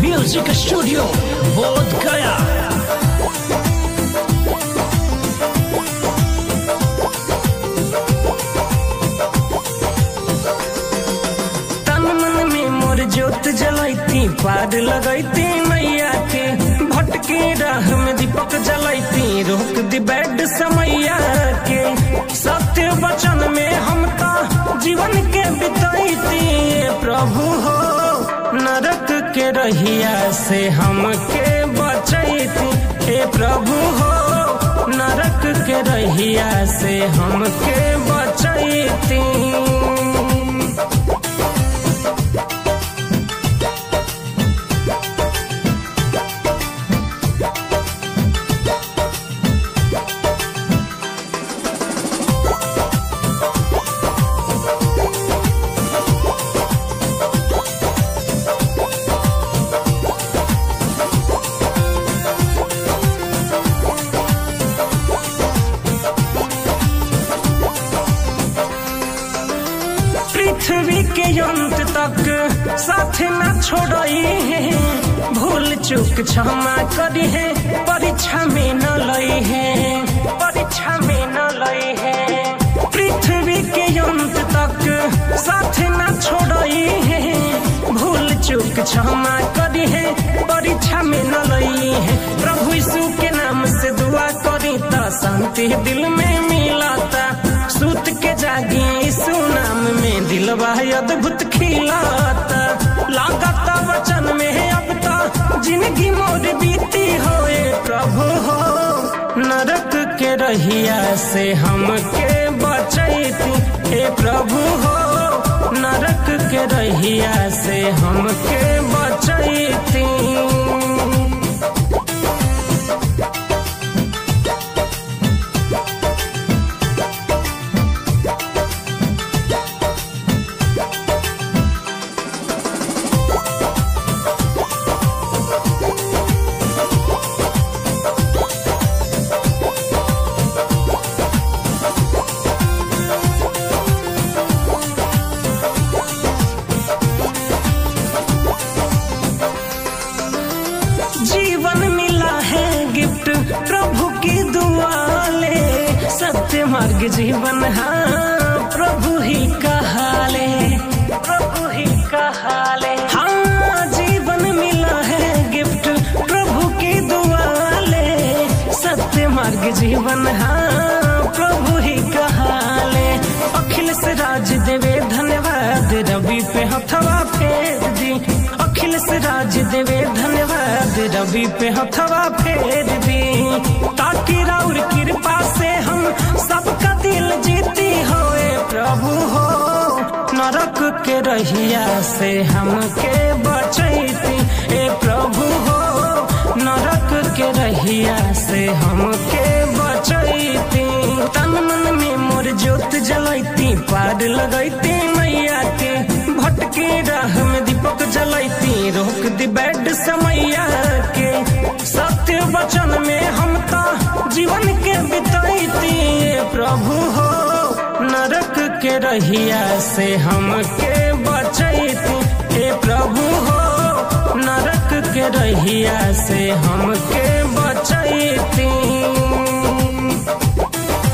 Music studio बोध गया तन मन में मोर ज्योत जलैती पार लगैती मैया के। भटके राह में दीपक जलैती रोक दी बैड समैया। सत्य वचन में हम का जीवन के बितैती ये प्रभु हो। नरक के रहिया से हमके बचैती हे प्रभु हो। नरक के रहिया से हमके बचैती के अंत तक साथ न छोड़ई। है भूल चूक क्षमा करी है, परीक्षा में न लई है, परीक्षा में न लई है। पृथ्वी के अंत तक साथ न छोड़ई है, भूल चूक क्षमा करी है, परीक्षा में न लई है। प्रभु यीशु के नाम से दुआ करी तो शांति दिल में वचन में बीती प्रभु हो, नरक के रहिया से हमके बचैती। हे प्रभु हो, नरक के रहिया से हमके बचैती। मार्ग जीवन हाँ प्रभु ही कहा ले, प्रभु ही कहा ले। हाँ जीवन मिला है, गिफ्ट प्रभु की दुआ ले। सत्य मार्ग जीवन हाँ प्रभु ही कहा ले। अखिल से राज देवे, धन्यवाद रवि पे हथवा फेर दी। अखिल से राज देवे, धन्यवाद रवि पे हथवा फेर दी। के रहिया से हमके बचैती। ए प्रभु हो, नरक के रहिया से हमके बचैती। तन मन में मोर ज्योत जलैती पार लगैती मैया के भटके राह में दीपक जलैती, रोक दी बैड समैया के सत्य वचन में हम ता जीवन के बितैती। प्रभु हो, नरक के रहिया से हमके बचैतू हे प्रभु हो नरक के रहिया से हमके बचैती।